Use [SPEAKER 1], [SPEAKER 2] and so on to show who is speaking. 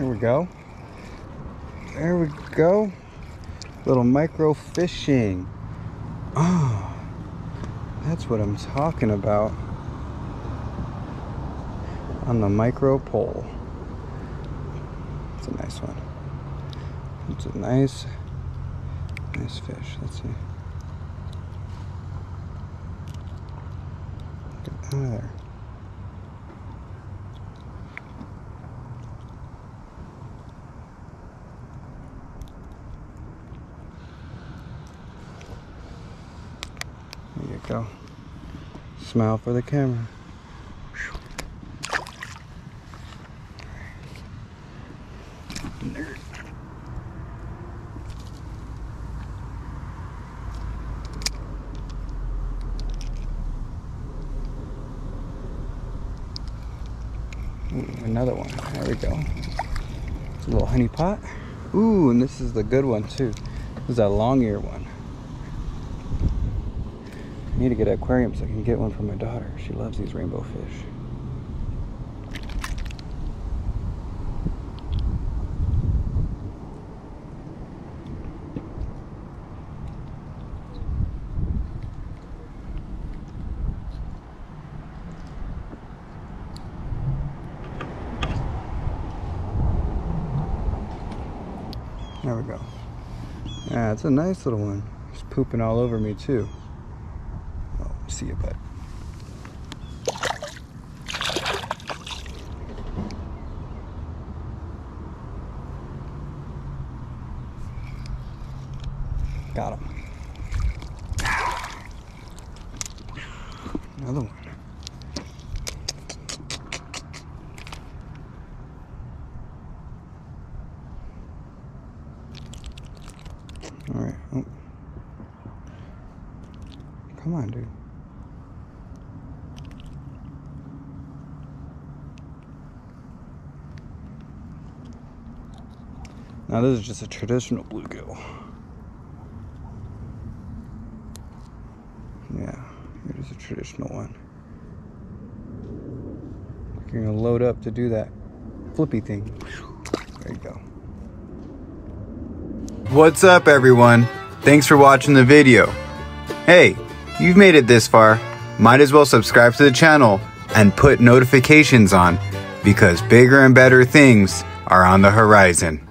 [SPEAKER 1] There we go. There we go. Little micro fishing. Oh, that's what I'm talking about. On the micro pole. It's a nice one. It's a nice, nice fish. Let's see. Get out of there. You go. Smile for the camera. Another one. There we go. It's a little honey pot. Ooh, and this is the good one too. This is a long ear one. Need to get an aquarium so I can get one for my daughter. She loves these rainbow fish. There we go. Yeah, it's a nice little one. He's pooping all over me too. See you, bud. Got him. Another one. All right. Oh. Come on, dude. Now this is just a traditional bluegill. Yeah, it is a traditional one. You're gonna load up to do that flippy thing. There you go. What's up everyone? Thanks for watching the video. Hey, you've made it this far. Might as well subscribe to the channel and put notifications on because bigger and better things are on the horizon.